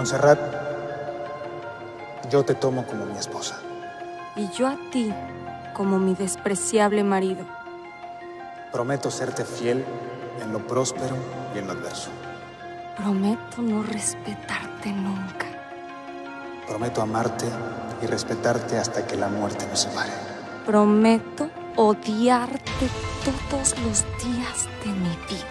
Montserrat, yo te tomo como mi esposa. Y yo a ti como mi despreciable marido. Prometo serte fiel en lo próspero y en lo adverso. Prometo no respetarte nunca. Prometo amarte y respetarte hasta que la muerte nos separe. Prometo odiarte todos los días de mi vida.